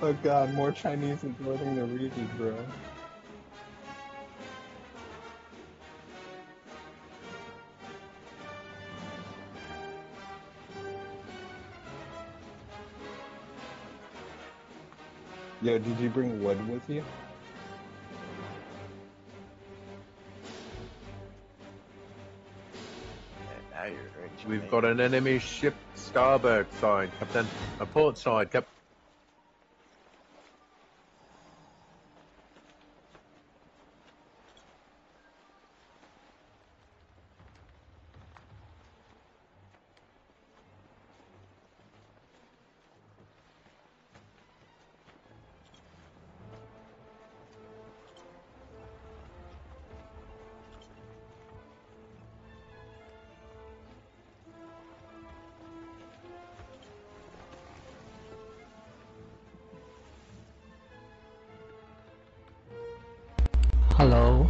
Oh uh, god, more Chinese importing the region, bro. Yo, did you bring wood with you? We've got an enemy ship starboard side, Captain. A port side, Cap. Hello.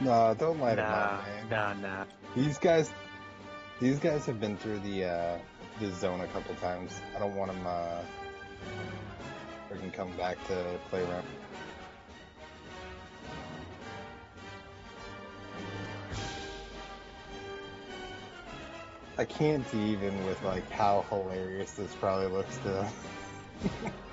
No, don't light him Nah, up, man. nah, nah. These guys, these guys have been through the uh, the zone a couple times. I don't want them uh, freaking come back to play around. I can't even with like how hilarious this probably looks to.